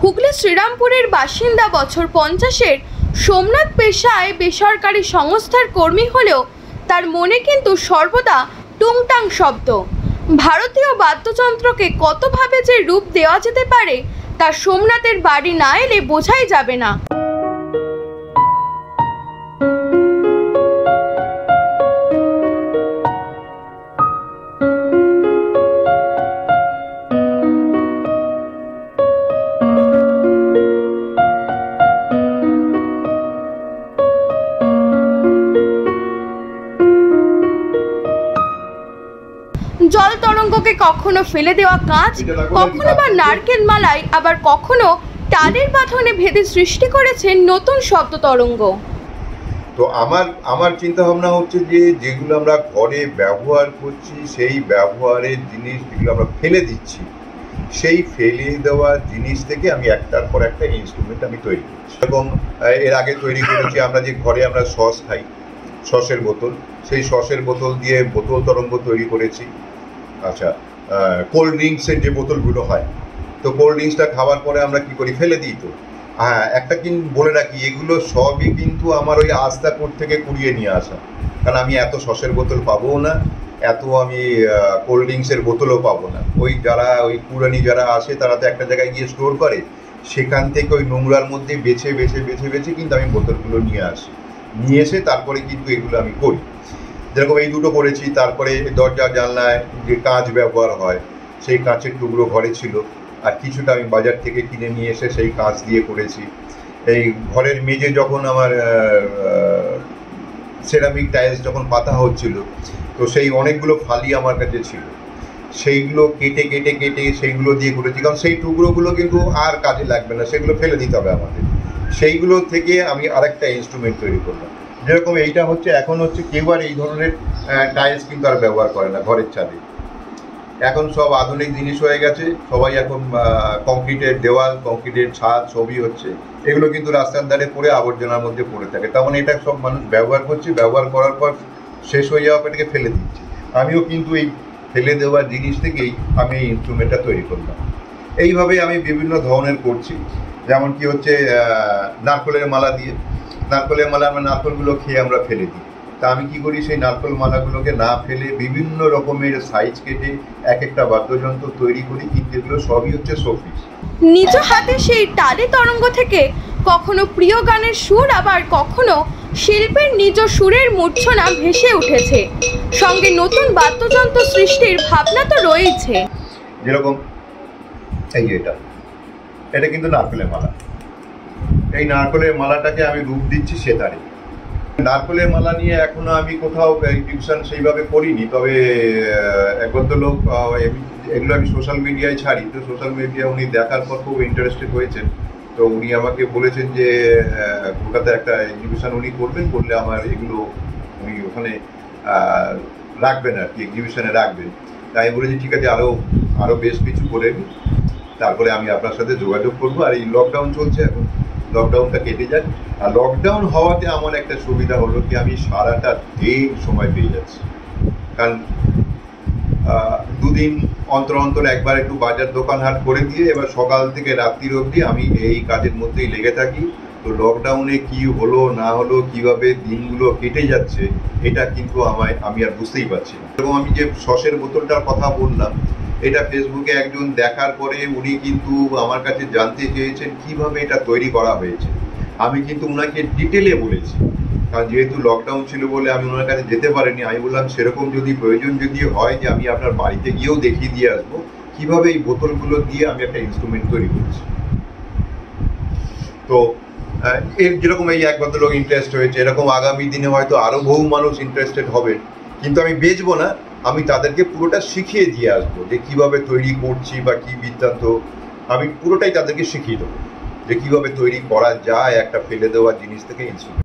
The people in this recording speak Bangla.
হুগলি শ্রীরামপুরের বাসিন্দা বছর পঞ্চাশের সোমনাথ পেশায় বেসরকারি সংস্থার কর্মী হলেও তার মনে কিন্তু সর্বদা টুংটাং শব্দ। ভারতীয় বাদ্যযন্ত্রকে কতভাবে যে রূপ দেওয়া যেতে পারে তা সোমনাথের বাড়ি না এলে বোঝাই যাবে না। জল তরঙ্গকে কখনো ফেলে দেওয়া কাঁচ কখনো বা নারকেল মালায় আবার কখনো তাদের বাঁধনে ভেদে সৃষ্টি করেছে নতুন শব্দ তরঙ্গ। তো আমার আমার চিন্তা ভাবনা হচ্ছে যে যেগুলো আমরা ঘরে ব্যবহার করছি সেই ব্যবহারের জিনিস যেগুলো আমরা ফেলে দিচ্ছি সেই ফেলে দেওয়া জিনিস থেকে আমি একটার পর একটা ইনস্ট্রুমেন্ট আমি তৈরি করছি। এবং এর আগে তৈরি করেছি আমরা যে ঘরে আমরা সস খাই সসের বোতল সেই সসের বোতল দিয়ে বোতল তরঙ্গ তৈরি করেছি। আচ্ছা কোল্ড ড্রিঙ্কসের যে বোতলগুলো হয়, তো কোল্ড ড্রিঙ্কসটা খাওয়ার পরে আমরা কি করি? ফেলে দিই তো। হ্যাঁ একটা কিন্তু বলে রাখি, এগুলো সবই কিন্তু আমার ওই আস্তাপুর থেকে কুড়িয়ে নিয়ে আসা। কারণ আমি এত সসের বোতল পাবো না, এত আমি কোল্ড ড্রিঙ্কসের বোতলও পাবো না। ওই যারা, ওই পুরানি যারা আসে, তারা তো একটা জায়গায় গিয়ে স্টোর করে। সেখান থেকে ওই নোংরার মধ্যে বেছে বেছে বেছে বেছে কিন্তু আমি বোতলগুলো নিয়ে আসি। নিয়ে এসে তারপরে কিন্তু এগুলো আমি করি। যেরকম এই দুটো করেছি, তারপরে দরজা, জানলায় যে কাঁচ ব্যবহার হয়, সেই কাঁচের টুকরো ঘরে ছিল। আর কিছুটা আমি বাজার থেকে কিনে নিয়ে এসে সেই কাঁচ দিয়ে করেছি। এই ঘরের মেঝে যখন আমার সেরামিক টাইলস যখন পাতা হচ্ছিল, তো সেই অনেকগুলো ফালি আমার কাছে ছিল। সেইগুলো কেটে কেটে কেটে সেইগুলো দিয়ে করেছি। কারণ সেই টুকরোগুলো কিন্তু আর কাজে লাগবে না, সেগুলো ফেলে দিতে হবে আমাদের। সেইগুলো থেকে আমি আরেকটা ইনস্ট্রুমেন্ট তৈরি করলাম। যেরকম এইটা হচ্ছে, এখন হচ্ছে কেউ আর এই ধরনের টাইলস কিন্তু আর ব্যবহার করে না, ঘরের ছাদে। এখন সব আধুনিক জিনিস হয়ে গেছে, সবাই এখন কংক্রিটের দেওয়াল কংক্রিটের ছাদ সবই হচ্ছে। এগুলো কিন্তু রাস্তার ধারে পড়ে আবর্জনার মধ্যে পড়ে থাকে। তার মানে এটা সব মানুষ ব্যবহার করছে, ব্যবহার করার পর শেষ হয়ে যাওয়া এটাকে ফেলে দিচ্ছে। আমিও কিন্তু এই ফেলে দেওয়া জিনিস থেকেই আমি এই ইনস্ট্রুমেন্টটা তৈরি করলাম। এইভাবে আমি বিভিন্ন ধরনের করছি। যেমন কি হচ্ছে নারকলের মালা দিয়ে। নারকলের মালা আমরা নারকলগুলো খেয়ে আমরা ফেলে দিই। তা আমি কি করি? সেই নারকল মালাগুলোকে না ফেলে বিভিন্ন রকমের সাইজ কেটে এক একটা বাদ্যযন্ত্র তৈরি করি। কিন্তু এগুলো সবই হচ্ছে শোপিস নিজ হাতে সেই টালি তরঙ্গ থেকে কখনো প্রিয় গানের সুর আবার কখনো শিল্পের নিজ সুরের মূর্ছনা ভেসে উঠেছে। সঙ্গে নতুন বাদ্যযন্ত্র সৃষ্টির ভাবনা তো রয়েছে। যেরকম এই এটা। এটা কিন্তু নারকেলের মালা। এই নারকেলের মালাটাকে আমি রূপ দিচ্ছি সে সেতারে নারকেলের মালা নিয়ে এখনও আমি কোথাও টিউশন সেইভাবে করিনি তবে আহ, এক লোক এগুলো আমি সোশ্যাল মিডিয়ায় ছাড়ি তো সোশ্যাল মিডিয়া উনি দেখার পর খুব ইন্টারেস্টেড হয়েছেন। তো উনি আমাকে বলেছেন যে কলকাতায় একটা এক্সিবিশন উনি করবেন করলে আমার এগুলো উনি ওখানে রাখবেন আর কি এক্সিবিশনে রাখবেন। তাই বলেছি ঠিক আছে আরও আরও বেশ কিছু করে তারপরে আমি আপনার সাথে যোগাযোগ করব। আর এই লকডাউন চলছে এখন। লকডাউনটা কেটে যাক আর লকডাউন হওয়াতে আমার একটা সুবিধা হলো কি, আমি সারাটা দিন সময় পেয়ে যাচ্ছি। কারণ দুদিন অন্তর অন্তর একবার একটু বাজার দোকান হাট করে দিয়ে এবার সকাল থেকে রাত্রির অবধি আমি এই কাজের মধ্যেই লেগে থাকি। তো লকডাউনে কি হলো, না হলো, কীভাবে দিনগুলো কেটে যাচ্ছে, এটা কিন্তু আমায়, আমি আর বুঝতেই পারছি না। এবং আমি যে সসের বোতলটার কথা বললাম এটা ফেসবুকে একজন দেখার পরে উনি কিন্তু আমার কাছে জানতে চেয়েছেন, কীভাবে এটা তৈরি করা হয়েছে। আমি কিন্তু ওনাকে ডিটেলে বলেছি। কারণ যেহেতু লকডাউন ছিল বলে আমি ওনার কাছে যেতে পারিনি, আমি বললাম, সেরকম যদি প্রয়োজন যদি হয় যে আমি আপনার বাড়িতে গিয়েও দেখিয়ে দিয়ে আসব, কীভাবে এই বোতলগুলো দিয়ে আমি একটা ইনস্ট্রুমেন্ট তৈরি করছি? তো এর যেরকম এই এক লোক ইন্টারেস্ট হয়েছে, এরকম আগামী দিনে হয়তো আরও বহু মানুষ ইন্টারেস্টেড হবে কিন্তু আমি বেচবো না আমি তাদেরকে পুরোটা শিখিয়ে দিয়ে আসব যে কীভাবে তৈরি করছি বা কি বৃত্তান্ত। আমি পুরোটাই তাদেরকে শিখিয়ে দেবো যে কীভাবে তৈরি করা যায় একটা ফেলে দেওয়া জিনিস থেকে ইনস্ট্রুমেন্ট